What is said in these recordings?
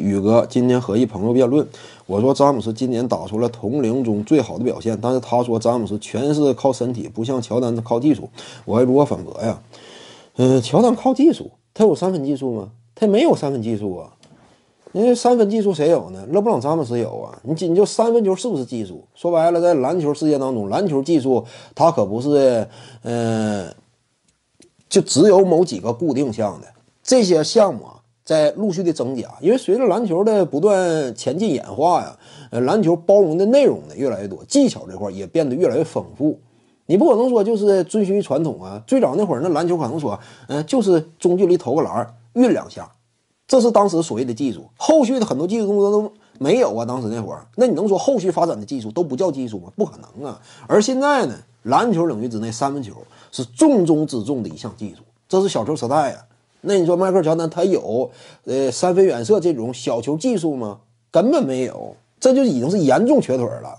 宇哥今天和一朋友辩论，我说詹姆斯今年打出了同龄中最好的表现，但是他说詹姆斯全是靠身体，不像乔丹的靠技术。我该如何反驳呀？嗯，乔丹靠技术，他有三分技术吗？他没有三分技术啊。因为三分技术谁有呢？勒布朗詹姆斯有啊。你仅就三分球是不是技术？说白了，在篮球世界当中，篮球技术它可不是，嗯，就只有某几个固定项的这些项目啊。在陆续的增加，因为随着篮球的不断前进演化呀，呃，篮球包容的内容呢越来越多，技巧这块也变得越来越丰富。你不可能说就是遵循传统啊，最早那会儿那篮球可能说，嗯，就是中距离投个篮，运两下，这是当时所谓的技术。后续的很多技术动作都没有啊，当时那会儿，那你能说后续发展的技术都不叫技术吗？不可能啊。而现在呢，篮球领域之内，三分球是重中之重的一项技术，这是小球时代呀。那你说迈克尔乔丹他有呃三分远射这种小球技术吗？根本没有，这就已经是严重瘸腿了。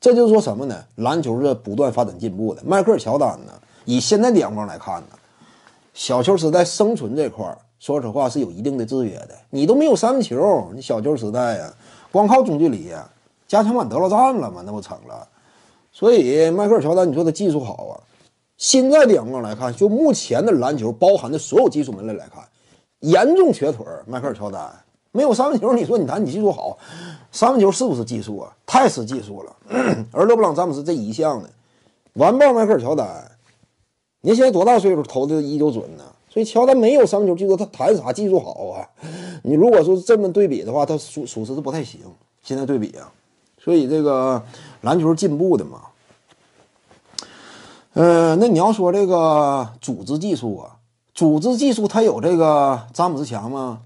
这就是说什么呢？篮球是不断发展进步的。迈克尔乔丹呢，以现在的眼光来看呢，小球时代生存这块儿，说实话是有一定的制约的。你都没有三分球，你小球时代呀，光靠中距离呀，加强版得了战了吗？那不成了。所以迈克尔乔丹，你说他技术好啊？现在的眼光来看，就目前的篮球包含的所有技术门类来看，严重瘸腿。迈克尔乔丹没有三分球，你说你谈你技术好，三分球是不是技术啊？太是技术了。而勒布朗詹姆斯这一项呢，完爆迈克尔乔丹。您现在多大岁数，投的依旧准呢？所以乔丹没有三分球技术，他谈啥技术好啊？你如果说这么对比的话，他属属实是不太行。现在对比啊，所以这个篮球进步的嘛。呃，那你要说这个组织技术啊，组织技术他有这个詹姆斯强吗？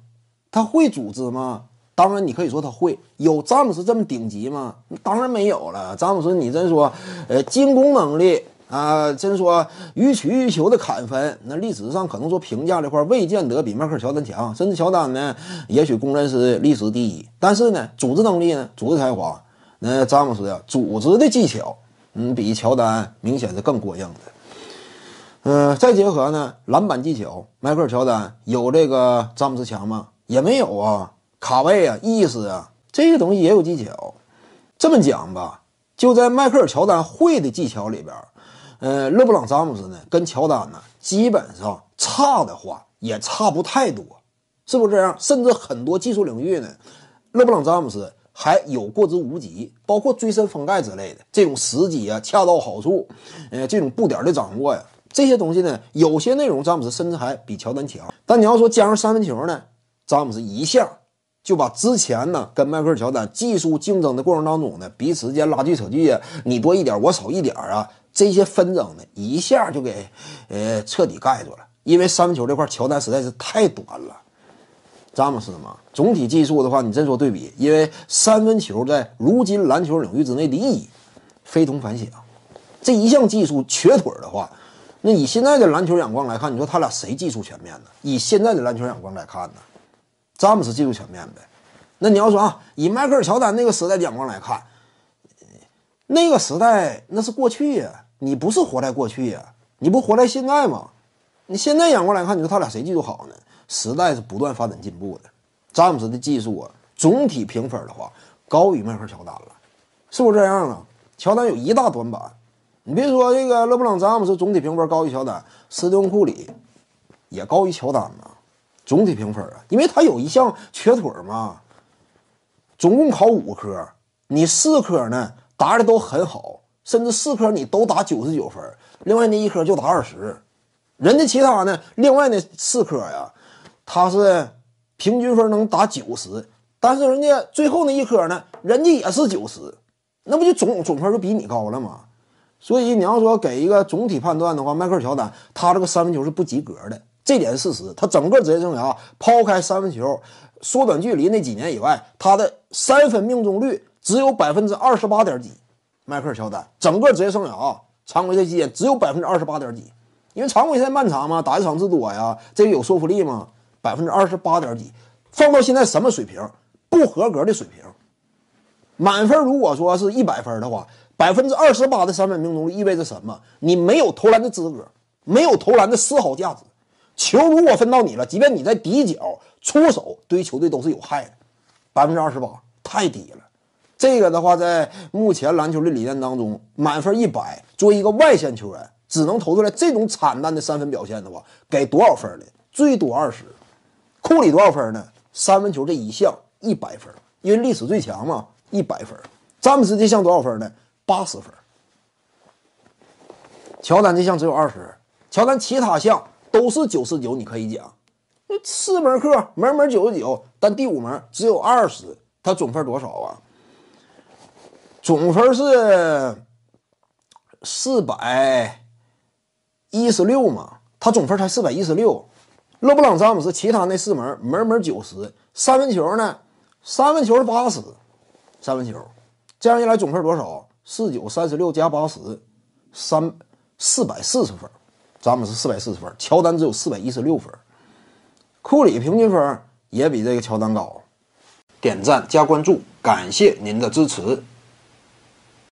他会组织吗？当然，你可以说他会。有詹姆斯这么顶级吗？当然没有了。詹姆斯，你真说，呃，进攻能力啊，真说予取予求的砍分，那历史上可能说评价这块未见得比迈克尔乔丹强，甚至乔丹呢，也许公认是历史第一。但是呢，组织能力呢，组织才华，那詹姆斯呀，组织的技巧。嗯，比乔丹明显是更过硬的。嗯，再结合呢，篮板技巧，迈克尔乔丹有这个詹姆斯强吗？也没有啊。卡位啊，意识啊，这些东西也有技巧。这么讲吧，就在迈克尔乔丹会的技巧里边，呃，勒布朗詹姆斯呢，跟乔丹呢，基本上差的话也差不太多，是不是这样？甚至很多技术领域呢，勒布朗詹姆斯。还有过之无及，包括追身封盖之类的这种时机啊，恰到好处，呃，这种步点的掌握呀，这些东西呢，有些内容詹姆斯甚至还比乔丹强。但你要说加上三分球呢，詹姆斯一下就把之前呢跟迈克尔乔丹技术竞争的过程当中呢，彼此间拉锯扯锯啊，你多一点我少一点啊，这些纷争呢，一下就给呃彻底盖住了。因为三分球这块，乔丹实在是太短了。詹姆斯嘛，总体技术的话，你真说对比，因为三分球在如今篮球领域之内的意义非同凡响。这一项技术瘸腿的话，那以现在的篮球眼光来看，你说他俩谁技术全面呢？以现在的篮球眼光来看呢，詹姆斯技术全面呗。那你要说啊，以迈克尔乔丹那个时代的眼光来看，那个时代那是过去呀，你不是活在过去呀，你不活在现在吗？你现在眼光来看，你说他俩谁技术好呢？时代是不断发展进步的，詹姆斯的技术啊，总体评分的话高于迈克尔乔丹了，是不是这样啊？乔丹有一大短板，你别说这个勒布朗詹姆斯总体评分高于乔丹，斯蒂芬库里也高于乔丹嘛，总体评分啊，因为他有一项瘸腿嘛，总共考五科，你四科呢答的都很好，甚至四科你都打九十九分，另外那一科就打二十，人家其他呢，另外那四科呀。他是平均分能打九十，但是人家最后那一科呢，人家也是九十，那不就总总分就比你高了吗？所以你要说给一个总体判断的话，迈克尔乔丹他这个三分球是不及格的，这点是事实。他整个职业生涯抛开三分球缩短距离那几年以外，他的三分命中率只有百分之二十八点几。迈克尔乔丹整个职业生涯啊，常规赛期间只有百分之二十八点几，因为常规赛漫长嘛，打一场次多呀，这个有说服力吗？百分之二十八点几，放到现在什么水平？不合格的水平。满分如果说是一百分的话，百分之二十八的三分命中率意味着什么？你没有投篮的资格，没有投篮的丝毫价值。球如果分到你了，即便你在底角出手，对于球队都是有害的。百分之二十八，太低了。这个的话，在目前篮球的理念当中，满分一百，作为一个外线球员，只能投出来这种惨淡的三分表现的话，给多少分呢？最多二十。库里多少分呢？三分球这一项一百分，因为历史最强嘛，一百分。詹姆斯这项多少分呢？八十分。乔丹这项只有二十，乔丹其他项都是九十九，你可以讲，那四门课门门九十九，但第五门只有二十，他总分多少啊？总分是四百一十六嘛，他总分才四百一十六。勒布朗詹姆斯其他那四门门门九十，三分球呢？三分球是八十，三分球，这样一来总分多少？四九三十六加八十，三四百四十分。詹姆斯四百四十分，乔丹只有四百一十六分。库里平均分也比这个乔丹高。点赞加关注，感谢您的支持。